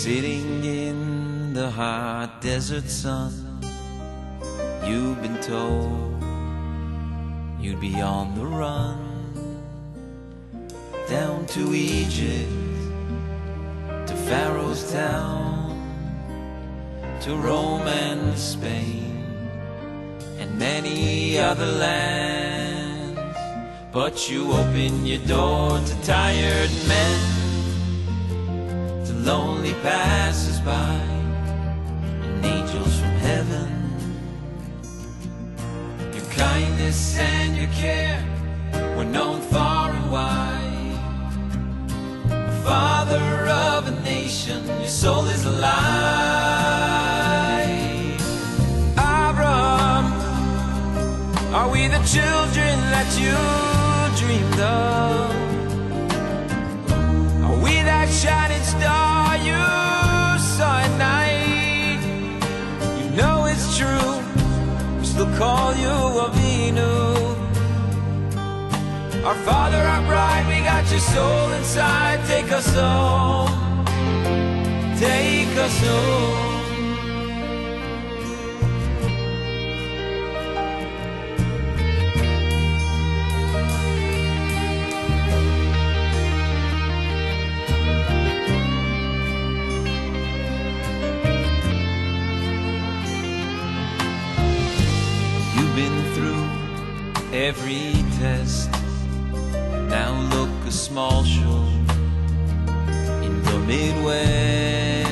Sitting in the hot desert sun, you've been told you'd be on the run down to Egypt, to Pharaoh's town, to Rome and Spain, and many other lands. But you open your door to tired men, lonely passers-by, and angels from heaven. Your kindness and your care were known far and wide. Father of a nation, your soul is alive. Abram, are we the children that you dreamed of? Are we that shining star you Avinu. Our Father, our bride, we got your soul inside. Take us home, take us home. Every test. Now look a small show in the Midwest.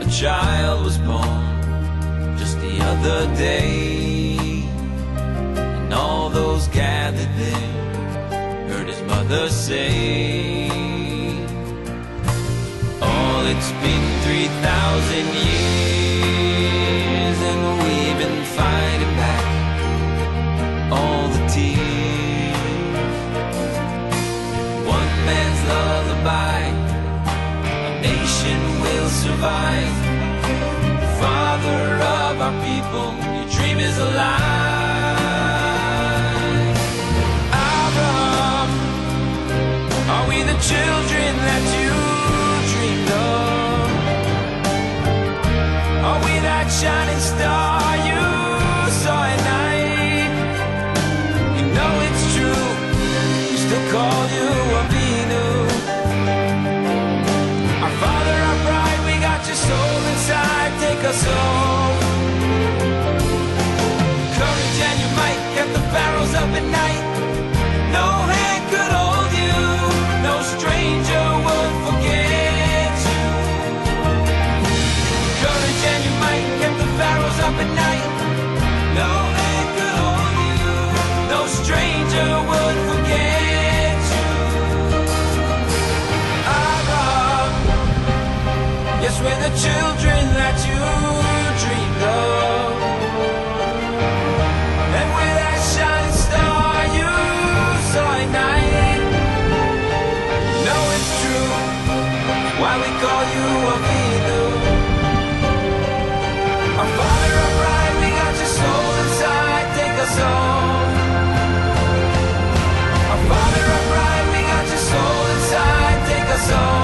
A child was born just the other day, and all those gathered there heard his mother say, "All it's been three thousand years, will. Father of our people, your dream is alive. Abraham, are we the children inside. Inside.